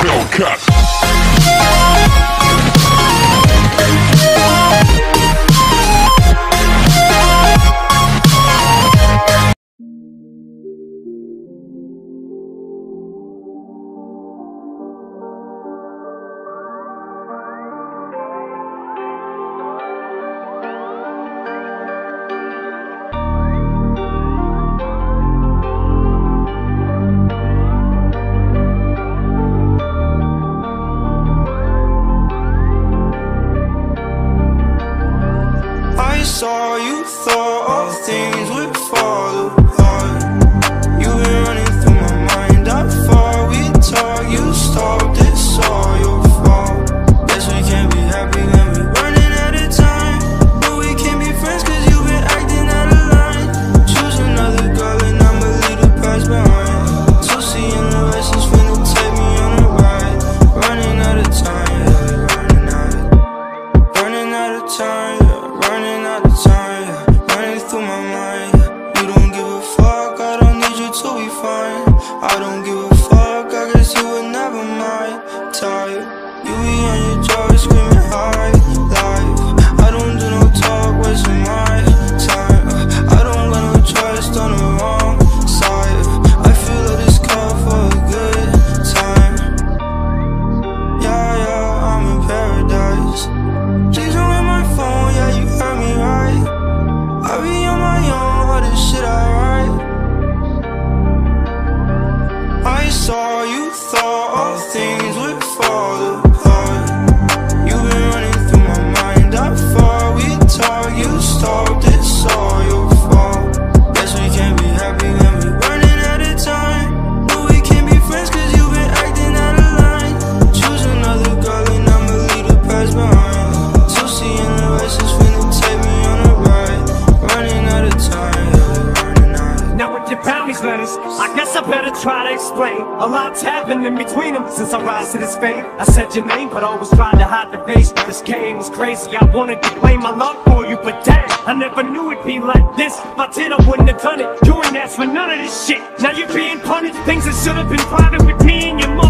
Hellcat. Saw I don't give a fuck, I guess you would never mind. Tired, you be on your joy screaming I letters, I guess I better try to explain. A lot's happened in between them since I rise to this fame. I said your name, but always tried to hide the face. This game was crazy. I wanted to claim my love for you, but damn, I never knew it'd be like this. If I did, I wouldn't have done it. You ain't asked for none of this shit. Now you're being punished. Things that should have been private with me and your mother.